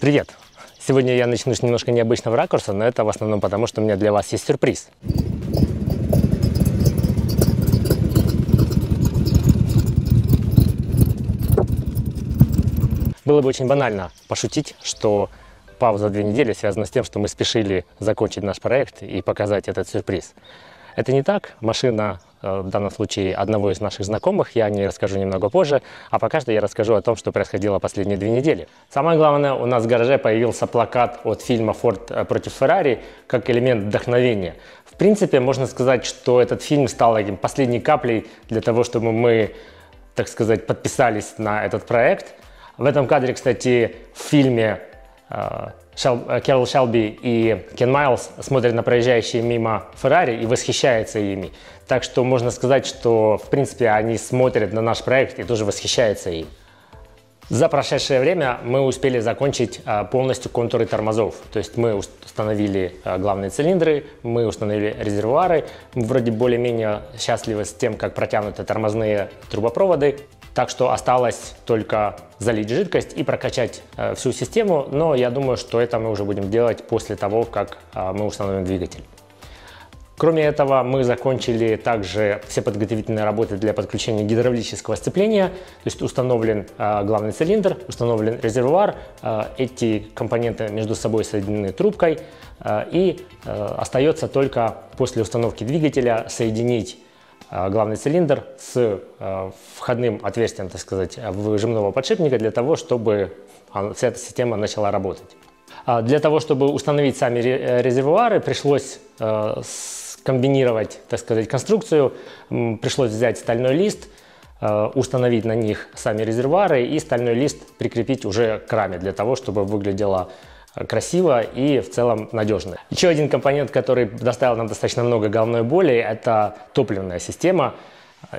Привет! Сегодня я начну с немножко необычного ракурса, но это в основном потому, что у меня для вас есть сюрприз. Было бы очень банально пошутить, что пауза две недели связана с тем, что мы спешили закончить наш проект и показать этот сюрприз. Это не так. Машина, э, в данном случае, одного из наших знакомых, я о ней расскажу немного позже, а пока что я расскажу о том, что происходило последние две недели. Самое главное, у нас в гараже появился плакат от фильма «Форд э, против Феррари» как элемент вдохновения. В принципе, можно сказать, что этот фильм стал таким последней каплей для того, чтобы мы, так сказать, подписались на этот проект. В этом кадре, кстати, в фильме э, Шел, э, Кэрол Шелби и Кен Майлз смотрят на проезжающие мимо Феррари и восхищаются ими. Так что можно сказать, что в принципе они смотрят на наш проект и тоже восхищаются им. За прошедшее время мы успели закончить а, полностью контуры тормозов. То есть мы установили а, главные цилиндры, мы установили резервуары. Мы вроде более-менее счастливы с тем, как протянуты тормозные трубопроводы. Так что осталось только залить жидкость и прокачать э, всю систему, но я думаю, что это мы уже будем делать после того, как э, мы установим двигатель. Кроме этого, мы закончили также все подготовительные работы для подключения гидравлического сцепления, то есть установлен э, главный цилиндр, установлен резервуар, э, эти компоненты между собой соединены трубкой, э, и э, остается только после установки двигателя соединить главный цилиндр с э, входным отверстием, так сказать, выжимного подшипника для того, чтобы вся эта система начала работать. А для того, чтобы установить сами э, резервуары, пришлось комбинировать, так сказать, конструкцию. Пришлось взять стальной лист, установить на них сами резервуары и стальной лист прикрепить уже к раме для того, чтобы выглядело красиво и в целом надежно. Еще один компонент, который доставил нам достаточно много головной боли, это топливная система.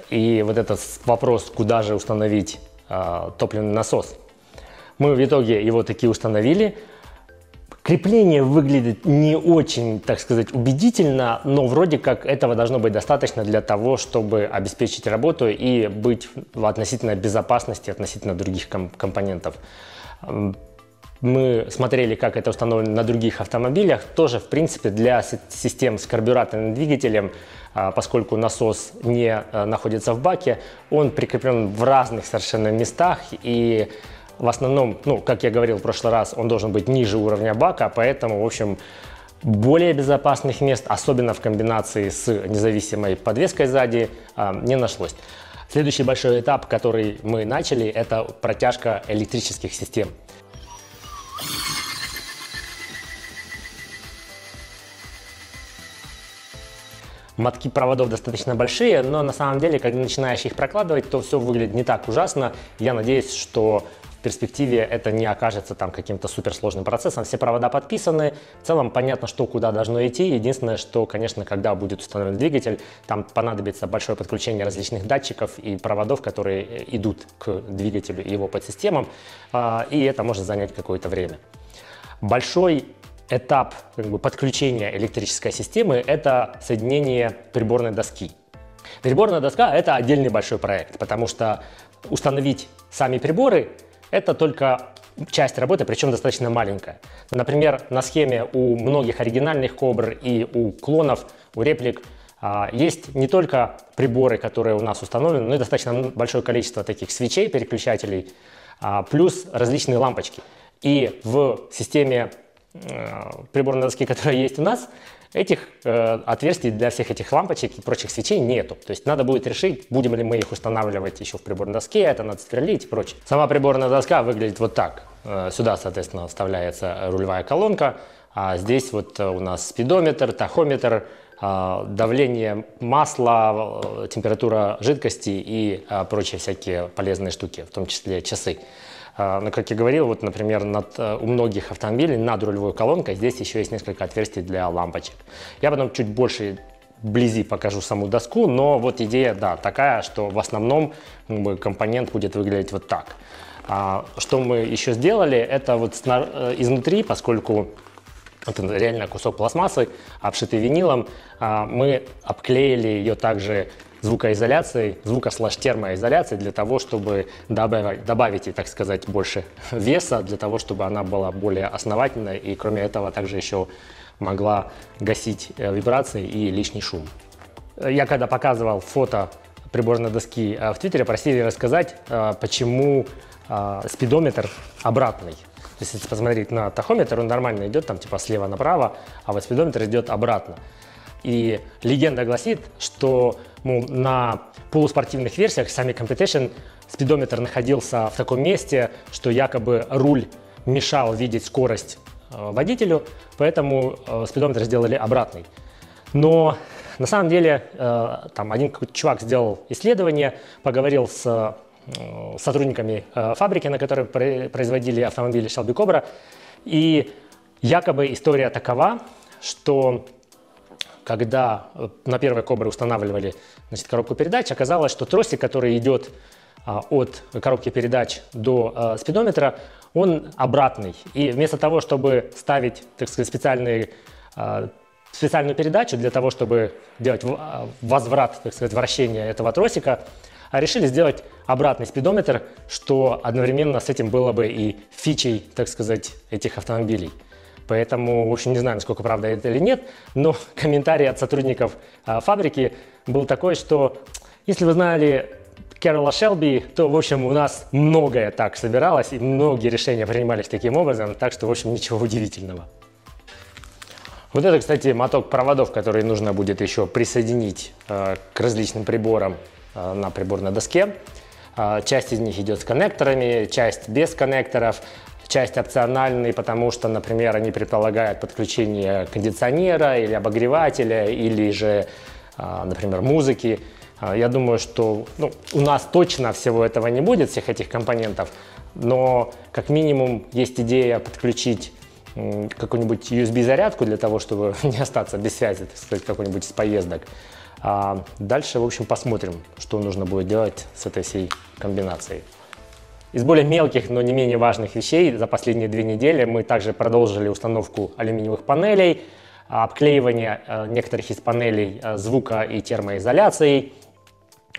И вот этот вопрос, куда же установить э, топливный насос. Мы в итоге его таки установили. Крепление выглядит не очень, так сказать, убедительно, но вроде как этого должно быть достаточно для того, чтобы обеспечить работу и быть в относительной безопасности относительно других компонентов мы смотрели, как это установлено на других автомобилях. Тоже, в принципе, для систем с карбюраторным двигателем, а, поскольку насос не а, находится в баке, он прикреплен в разных совершенно местах и в основном, ну, как я говорил в прошлый раз, он должен быть ниже уровня бака, поэтому, в общем, более безопасных мест, особенно в комбинации с независимой подвеской сзади, а, не нашлось. Следующий большой этап, который мы начали, это протяжка электрических систем. Мотки проводов достаточно большие, но на самом деле, когда начинаешь их прокладывать, то все выглядит не так ужасно. Я надеюсь, что в перспективе это не окажется там каким-то суперсложным процессом. Все провода подписаны, в целом понятно, что куда должно идти. Единственное, что, конечно, когда будет установлен двигатель, там понадобится большое подключение различных датчиков и проводов, которые идут к двигателю и его подсистемам, а, и это может занять какое-то время. Большой этап как бы, подключения электрической системы – это соединение приборной доски. Приборная доска – это отдельный большой проект, потому что установить сами приборы – это только часть работы, причем достаточно маленькая. Например, на схеме у многих оригинальных кобр и у клонов, у реплик а, есть не только приборы, которые у нас установлены, но и достаточно большое количество таких свечей, переключателей, а, плюс различные лампочки. И в системе Э, приборной доски, которая есть у нас, этих э, отверстий для всех этих лампочек и прочих свечей нету. То есть надо будет решить, будем ли мы их устанавливать еще в приборной доске, это надо сверлить и прочее. Сама приборная доска выглядит вот так. Э, сюда, соответственно, вставляется рулевая колонка, а здесь вот у нас спидометр, тахометр, э, давление масла, э, температура жидкости и э, прочие всякие полезные штуки, в том числе часы. А, но, как я говорил, вот, например, над, э, у многих автомобилей над рулевой колонкой здесь еще есть несколько отверстий для лампочек. Я потом чуть больше вблизи покажу саму доску, но вот идея, да, такая, что в основном как бы, компонент будет выглядеть вот так. А, что мы еще сделали, это вот э, изнутри, поскольку это реально кусок пластмассы, обшитый винилом, а, мы обклеили ее также звукоизоляцией, звуко-термоизоляцией для того, чтобы добавить, добавить так сказать, больше веса, для того, чтобы она была более основательной и кроме этого также еще могла гасить э, вибрации и лишний шум. Я когда показывал фото приборной доски э, в Твиттере, просили рассказать, э, почему спидометр обратный. То есть, если посмотреть на тахометр, он нормально идет, там типа слева направо, а вот спидометр идет обратно. И легенда гласит, что мол, на полуспортивных версиях сами Competition спидометр находился в таком месте, что якобы руль мешал видеть скорость Э, водителю, поэтому э, спидометр сделали обратный. Но на самом деле э, там один чувак сделал исследование, поговорил с сотрудниками фабрики, на которой производили автомобили Shelby Cobra, и якобы история такова, что когда на первой Кобре устанавливали значит, коробку передач, оказалось, что тросик, который идет от коробки передач до спидометра, он обратный. И вместо того, чтобы ставить, так сказать, специальные, а, специальную передачу для того, чтобы делать а, возврат, так сказать, вращения этого тросика, а решили сделать обратный спидометр, что одновременно с этим было бы и фичей, так сказать, этих автомобилей. Поэтому, в общем, не знаю, насколько правда это или нет, но комментарий от сотрудников фабрики был такой, что если вы знали Кэрола Шелби, то, в общем, у нас многое так собиралось, и многие решения принимались таким образом, так что, в общем, ничего удивительного. Вот это, кстати, моток проводов, который нужно будет еще присоединить э, к различным приборам э, на приборной доске. Э, часть из них идет с коннекторами, часть без коннекторов, часть опциональные, потому что, например, они предполагают подключение кондиционера или обогревателя, или же, э, например, музыки. А, я думаю, что ну, у нас точно всего этого не будет, всех этих компонентов, но как минимум есть идея подключить какую-нибудь USB-зарядку для того, чтобы не остаться без связи, так сказать, какой-нибудь из поездок. А дальше, в общем, посмотрим, что нужно будет делать с этой всей комбинацией. Из более мелких, но не менее важных вещей за последние две недели мы также продолжили установку алюминиевых панелей, обклеивание э, некоторых из панелей э, звука и термоизоляцией,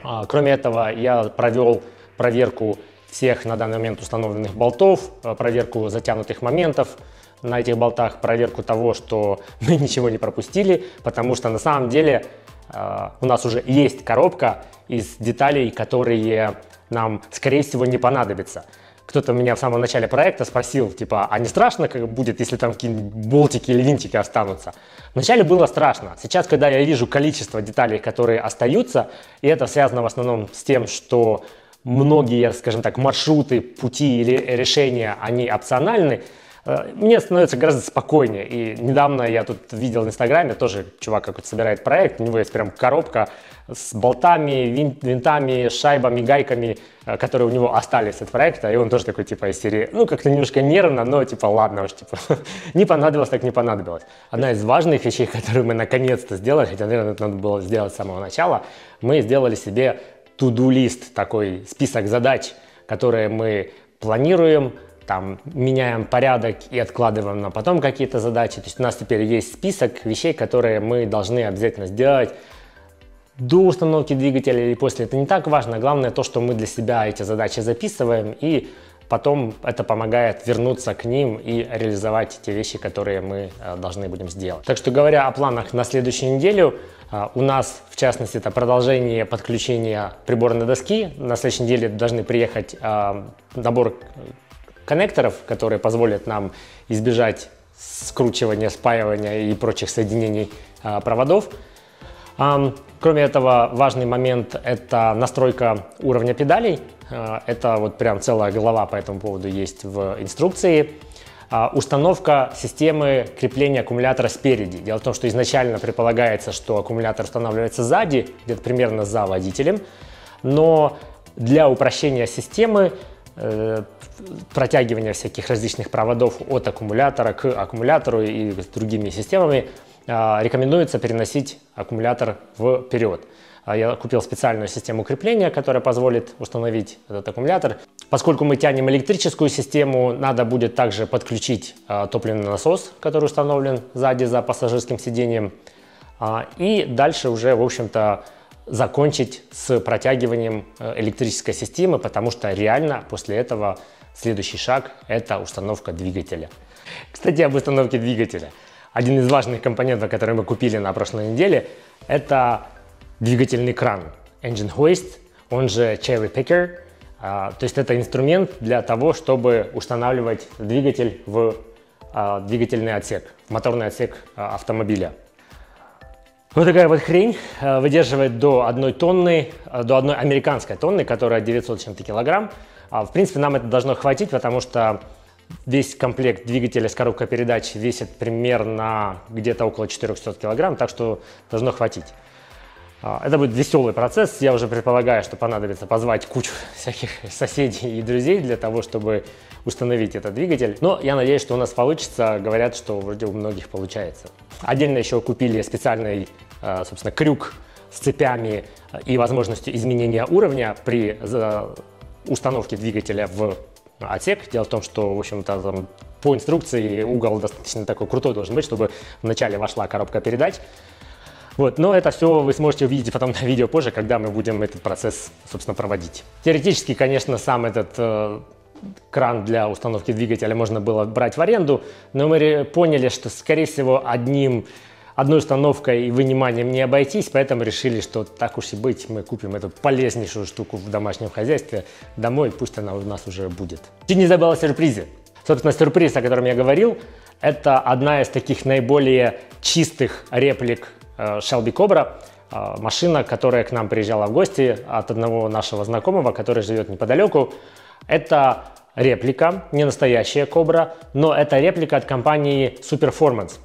а, кроме этого, я провел проверку всех на данный момент установленных болтов, а, проверку затянутых моментов на этих болтах, проверку того, что мы ничего не пропустили, потому что на самом деле а, у нас уже есть коробка из деталей, которые нам, скорее всего, не понадобятся кто-то меня в самом начале проекта спросил, типа, а не страшно как будет, если там какие-нибудь болтики или винтики останутся? Вначале было страшно. Сейчас, когда я вижу количество деталей, которые остаются, и это связано в основном с тем, что многие, скажем так, маршруты, пути или решения, они опциональны, мне становится гораздо спокойнее. И недавно я тут видел в Инстаграме, тоже чувак какой-то собирает проект, у него есть прям коробка с болтами, винтами, шайбами, гайками, э, которые у него остались от проекта, и он тоже такой, типа, из серии, ну, как-то немножко нервно, но, типа, ладно уж, типа, не понадобилось, так не понадобилось. Одна из важных вещей, которую мы наконец-то сделали, хотя, наверное, это надо было сделать с самого начала, мы сделали себе to-do-лист, такой список задач, которые мы планируем, там меняем порядок и откладываем на потом какие-то задачи. То есть у нас теперь есть список вещей, которые мы должны обязательно сделать до установки двигателя или после. Это не так важно. Главное то, что мы для себя эти задачи записываем и потом это помогает вернуться к ним и реализовать те вещи, которые мы э, должны будем сделать. Так что говоря о планах на следующую неделю, э, у нас, в частности, это продолжение подключения приборной доски. На следующей неделе должны приехать э, набор коннекторов, которые позволят нам избежать скручивания, спаивания и прочих соединений а, проводов. Кроме этого, важный момент – это настройка уровня педалей. А, это вот прям целая глава по этому поводу есть в инструкции. А, установка системы крепления аккумулятора спереди. Дело в том, что изначально предполагается, что аккумулятор устанавливается сзади, где-то примерно за водителем, но для упрощения системы Э, протягивания всяких различных проводов от аккумулятора к аккумулятору и с другими системами, а, рекомендуется переносить аккумулятор вперед. А я купил специальную систему крепления, которая позволит установить этот аккумулятор. Поскольку мы тянем электрическую систему, надо будет также подключить а, топливный насос, который установлен сзади за пассажирским сиденьем. И дальше уже, в общем-то, закончить с протягиванием э, электрической системы, потому что реально после этого следующий шаг – это установка двигателя. Кстати, об установке двигателя. Один из важных компонентов, который мы купили на прошлой неделе, это двигательный кран Engine Hoist, он же Cherry Picker. А, то есть это инструмент для того, чтобы устанавливать двигатель в а, двигательный отсек, в моторный отсек а, автомобиля. Вот такая вот хрень выдерживает до одной тонны, до одной американской тонны, которая 900 чем-то килограмм. В принципе, нам это должно хватить, потому что весь комплект двигателя с коробкой передач весит примерно где-то около 400 килограмм, так что должно хватить. А, это будет веселый процесс. Я уже предполагаю, что понадобится позвать кучу всяких соседей и друзей для того, чтобы установить этот двигатель. Но я надеюсь, что у нас получится. Говорят, что вроде у многих получается. Отдельно еще купили специальный, а, собственно, крюк с цепями и возможностью изменения уровня при установке двигателя в отсек. Дело в том, что, в общем-то, по инструкции угол достаточно такой крутой должен быть, чтобы вначале вошла коробка передач, вот, но это все вы сможете увидеть потом на видео позже, когда мы будем этот процесс, собственно, проводить. Теоретически, конечно, сам этот э, кран для установки двигателя можно было брать в аренду, но мы поняли, что, скорее всего, одним одной установкой и выниманием не обойтись, поэтому решили, что так уж и быть, мы купим эту полезнейшую штуку в домашнем хозяйстве домой, пусть она у нас уже будет. Чуть не забыл о сюрпризе. Собственно, сюрприз, о котором я говорил, это одна из таких наиболее чистых реплик Э, Shelby Cobra, э, машина, которая к нам приезжала в гости от одного нашего знакомого, который живет неподалеку. Это реплика, не настоящая Cobra, но это реплика от компании Superformance.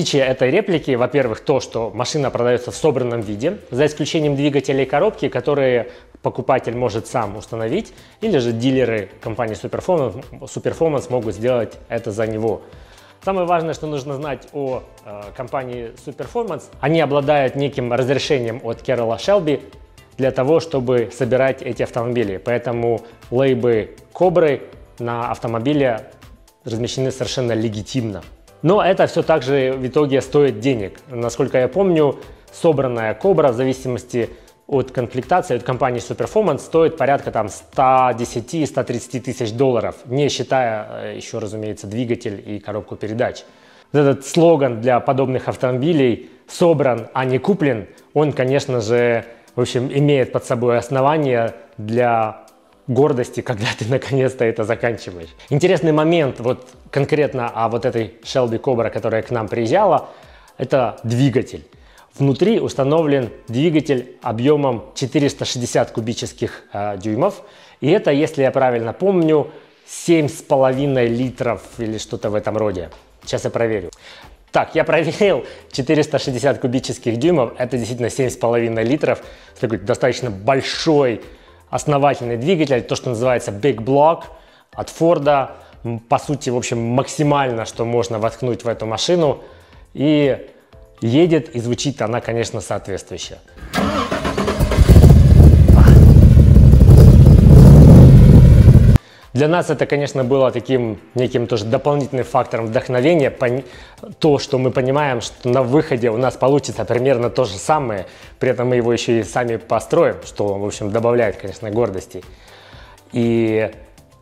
Отличие этой реплики, во-первых, то, что машина продается в собранном виде, за исключением двигателя и коробки, которые покупатель может сам установить, или же дилеры компании Superformance, могут сделать это за него. Самое важное, что нужно знать о э, компании Superformance, они обладают неким разрешением от Керола Shelby для того, чтобы собирать эти автомобили. Поэтому лейбы Кобры на автомобиле размещены совершенно легитимно. Но это все также в итоге стоит денег. Насколько я помню, собранная Кобра в зависимости от комплектации, от компании Superformance стоит порядка там 110-130 тысяч долларов, не считая э, еще, разумеется, двигатель и коробку передач. Этот слоган для подобных автомобилей «собран, а не куплен», он, конечно же, в общем, имеет под собой основания для гордости, когда ты наконец-то это заканчиваешь. Интересный момент вот конкретно о вот этой Shelby Cobra, которая к нам приезжала, это двигатель. Внутри установлен двигатель объемом 460 кубических э, дюймов. И это, если я правильно помню, 7,5 литров или что-то в этом роде. Сейчас я проверю. Так, я проверил, 460 кубических дюймов, это действительно 7,5 литров. Такой достаточно большой основательный двигатель, то, что называется Big Block от Форда. По сути, в общем, максимально, что можно воткнуть в эту машину. И едет, и звучит она, конечно, соответствующе. Для нас это, конечно, было таким неким тоже дополнительным фактором вдохновения, то, что мы понимаем, что на выходе у нас получится примерно то же самое, при этом мы его еще и сами построим, что, в общем, добавляет, конечно, гордости. И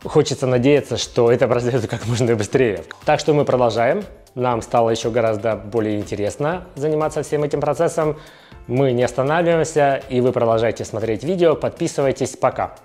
хочется надеяться, что это произойдет как можно быстрее. Так что мы продолжаем. нам стало еще гораздо более интересно заниматься всем этим процессом. Мы не останавливаемся, и вы продолжаете смотреть видео. Подписывайтесь. Пока!